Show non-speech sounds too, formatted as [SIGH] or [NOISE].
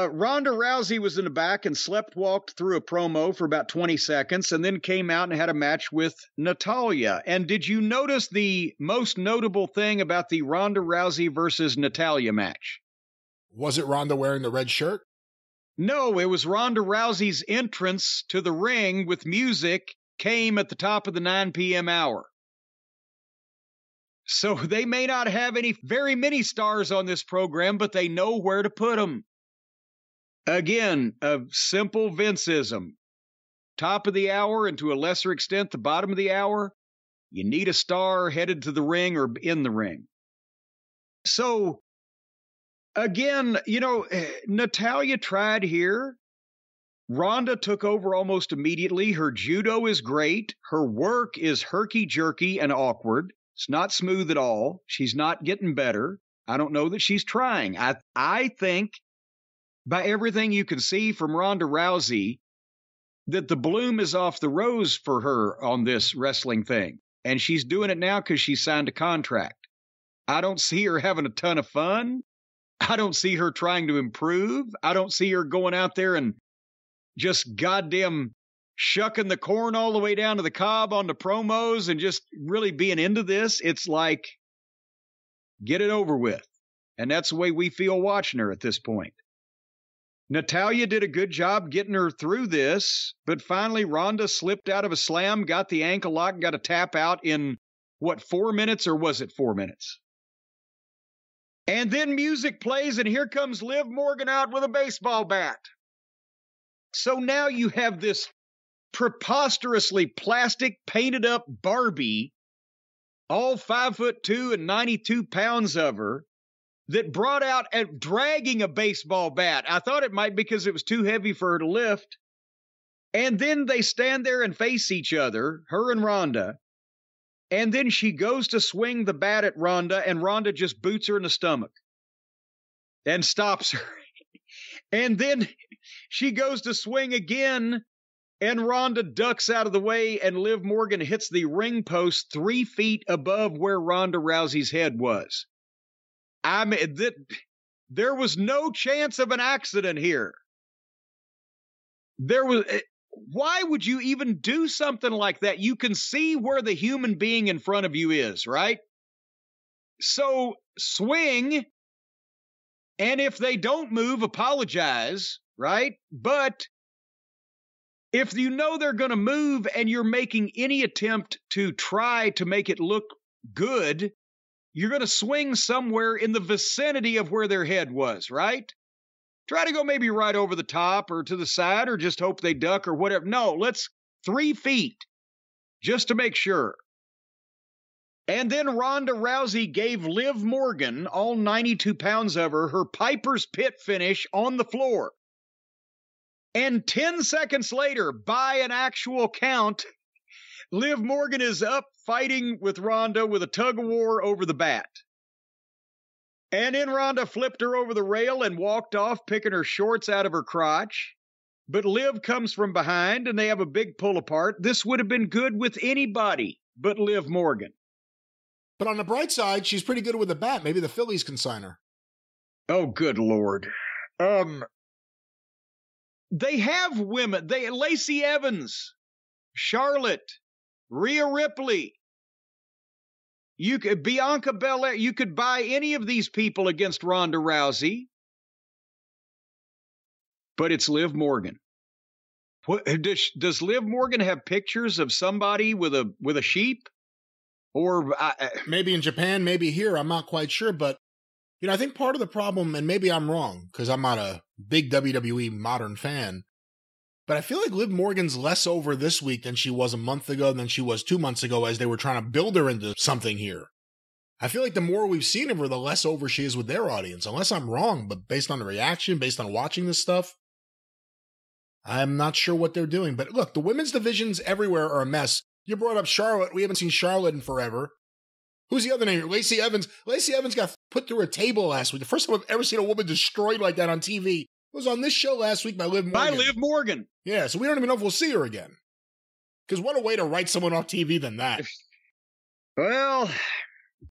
uh, Ronda Rousey was in the back and slept walked through a promo for about 20 seconds and then came out and had a match with Natalya. And did you notice the most notable thing about the Ronda Rousey versus Natalya match? Was it Ronda wearing the red shirt? No, it was Ronda Rousey's entrance to the ring with music came at the top of the 9 p.m. hour. So they may not have any very many stars on this program, but they know where to put them. Again, a simple Vinceism. Top of the hour, and to a lesser extent, the bottom of the hour, you need a star headed to the ring or in the ring. So, again, you know, eh, Natalya tried here. Ronda took over almost immediately. Her judo is great. Her work is herky jerky and awkward. It's not smooth at all. She's not getting better. I don't know that she's trying. I I think by everything you can see from Ronda Rousey that the bloom is off the rose for her on this wrestling thing. And she's doing it now because she signed a contract. I don't see her having a ton of fun. I don't see her trying to improve. I don't see her going out there and just goddamn shucking the corn all the way down to the cob on the promos and just really being into this, it's like, get it over with. And that's the way we feel watching her at this point. Natalya did a good job getting her through this, but finally Ronda slipped out of a slam, got the ankle lock, got a tap out in what, four minutes or was it four minutes? And then music plays, and here comes Liv Morgan out with a baseball bat. So now you have this preposterously plastic painted up Barbie, all five foot two and 92 pounds of her, that brought out and dragging a baseball bat. I thought it might because it was too heavy for her to lift. And then they stand there and face each other, her and Ronda. And then she goes to swing the bat at Ronda, and Ronda just boots her in the stomach and stops her. [LAUGHS] and then she goes to swing again, and Ronda ducks out of the way, and Liv Morgan hits the ring post three feet above where Ronda Rousey's head was. I mean, that there was no chance of an accident here. There was. Eh, why would you even do something like that? You can see where the human being in front of you is, right? So swing, and if they don't move, apologize, right? But if you know they're going to move and you're making any attempt to try to make it look good, you're going to swing somewhere in the vicinity of where their head was, right? Try to go maybe right over the top or to the side or just hope they duck or whatever. No, let's three feet just to make sure. And then Ronda Rousey gave Liv Morgan, all 92 pounds of her, her Piper's Pit finish on the floor. And 10 seconds later, by an actual count, Liv Morgan is up fighting with Ronda with a tug of war over the bat. And then Ronda flipped her over the rail and walked off, picking her shorts out of her crotch. But Liv comes from behind and they have a big pull apart. This would have been good with anybody but Liv Morgan. But on the bright side, she's pretty good with a bat. Maybe the Phillies can sign her. Oh, good lord. Um, they have women. They Lacey Evans, Charlotte, Rhea Ripley. You could Bianca Belair. You could buy any of these people against Ronda Rousey, but it's Liv Morgan. What, does does Liv Morgan have pictures of somebody with a with a sheep? Or maybe in Japan, maybe here. I'm not quite sure, but you know, I think part of the problem, and maybe I'm wrong because I'm not a big WWE modern fan, but I feel like Liv Morgan's less over this week than she was a month ago, than she was two months ago, as they were trying to build her into something here. I feel like the more we've seen of her, the less over she is with their audience, unless I'm wrong, but based on the reaction, based on watching this stuff, I'm not sure what they're doing. But look, the women's divisions everywhere are a mess. You brought up Charlotte. We haven't seen Charlotte in forever. Who's the other name? Here? Lacey Evans. Lacey Evans got put through a table last week. The first time I've ever seen a woman destroyed like that on TV was on this show last week by Liv Morgan. By Liv Morgan. Yeah, so we don't even know if we'll see her again. Because what a way to write someone off TV than that. [LAUGHS] Well,